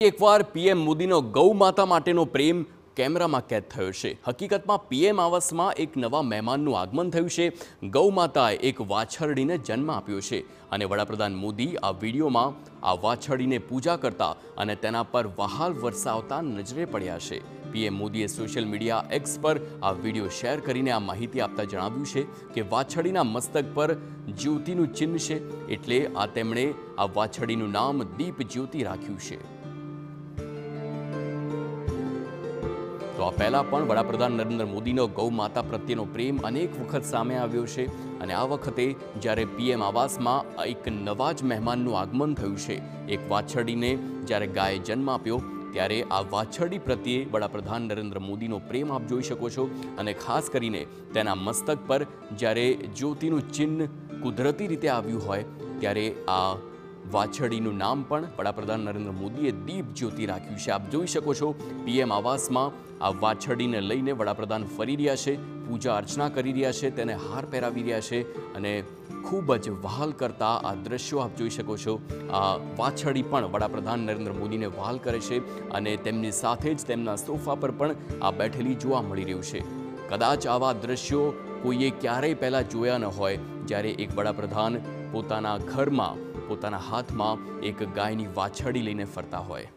એકવાર પીએમ મોદીનો ગૌ માતા માટેનો પ્રેમ કેમેરામાં કેદ થયો છે. હકીકતમાં પીએમ આવાસમાં એક નવા મહેમાનનું આગમન થયું છે. ગૌ માતાએ એક વાછરડીને જન્મ આપ્યો છે અને વડાપ્રધાન મોદી આ વિડીયોમાં આ વાછરડીને પૂજા કરતા અને તેના પર વહાલ વરસાવતા નજરે પડ્યા છે. પીએમ મોદીએ સોશિયલ મીડિયા એક્સ પર આ વીડિયો શેર કરીને આ માહિતી આપતા જણાવ્યું છે કે વાછરડીના મસ્તક પર જ્યોતિનું ચિહ્ન છે એટલે આ તેમણે આ વાછરડીનું નામ દીપ જ્યોતિ રાખ્યું છે. તો આ પહેલાં પણ વડાપ્રધાન નરેન્દ્ર મોદીનો ગૌ માતા પ્રત્યેનો પ્રેમ અનેક વખત સામે આવ્યો છે અને આ વખતે જ્યારે પીએમ આવાસમાં એક નવા જ મહેમાનનું આગમન થયું છે, એક વાછરડીને જ્યારે ગાયે જન્મ આપ્યો, ત્યારે આ વાછરડી પ્રત્યે વડાપ્રધાન નરેન્દ્ર મોદીનો પ્રેમ આપ જોઈ શકો છો અને ખાસ કરીને તેના મસ્તક પર જ્યારે જ્યોતિનું ચિહ્ન કુદરતી રીતે આવ્યું હોય, ત્યારે આ વાછરડીનું નામ પણ વડાપ્રધાન નરેન્દ્ર મોદીએ દીપ જ્યોતિ રાખ્યું છે. આપ જોઈ શકો છો, પીએમ આવાસમાં આ વાછડીને લઈને વડાપ્રધાન ફરી રહ્યા છે, પૂજા અર્ચના કરી રહ્યા છે, તેને હાર પહેરાવી રહ્યા છે અને ખૂબ જ વહાલ કરતા આ દ્રશ્યો આપ જોઈ શકો છો. આ વાછડી પણ વડાપ્રધાન નરેન્દ્ર મોદીને વહાલ કરે છે અને તેમની સાથે જ તેમના સોફા પર પણ આ બેઠેલી જોવા મળી રહ્યું છે. કદાચ આવા દ્રશ્યો કોઈએ ક્યારેય પહેલાં જોયા ન હોય, જ્યારે એક વડાપ્રધાન પોતાના ઘરમાં, પોતાના હાથમાં એક ગાયની વાછડી લઈને ફરતા હોય.